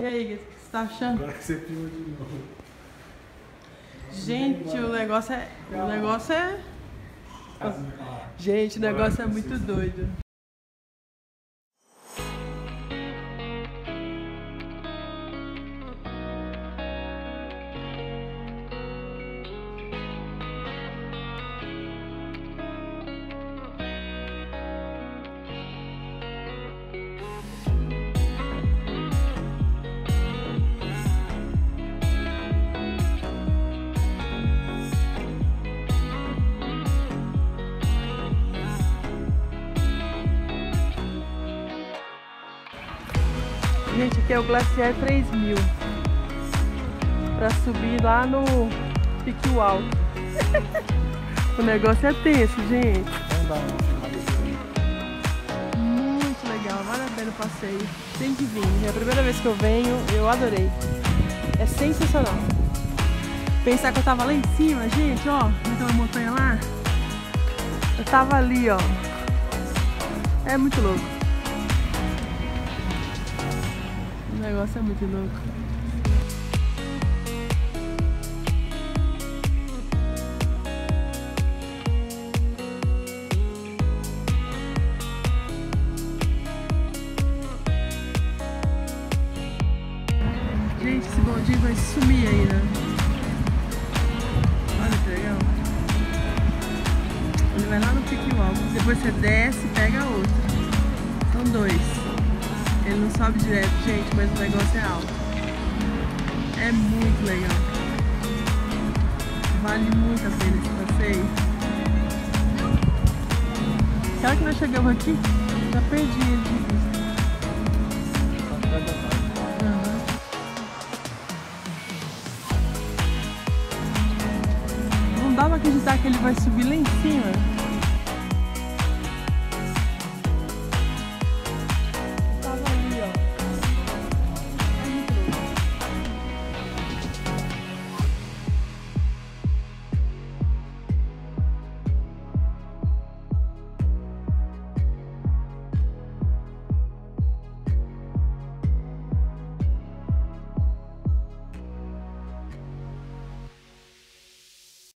E aí, o que você tá achando? Agora que você filma de novo. Gente, o negócio é. O negócio é. Gente, o negócio é muito doido. Aqui é o Glaciar 3000. Pra subir lá no Pique Alto. o negócio é tenso, gente. Muito legal, vale a pena o passeio. Tem que vir. É a primeira vez que eu venho, eu adorei. É sensacional. Pensar que eu tava lá em cima, gente, ó, naquela montanha lá. Eu tava ali, ó. É muito louco. Negócio é muito louco. Gente, esse bondinho vai sumir aí, né? Olha que legal. Ele vai lá no pique alto. Depois você desce Ele não sobe direto, gente, mas o negócio é alto. É muito legal. Vale muito a pena esse passeio. Hora que nós chegamos aqui? Já perdi. Não dá pra acreditar que ele vai subir lá em cima.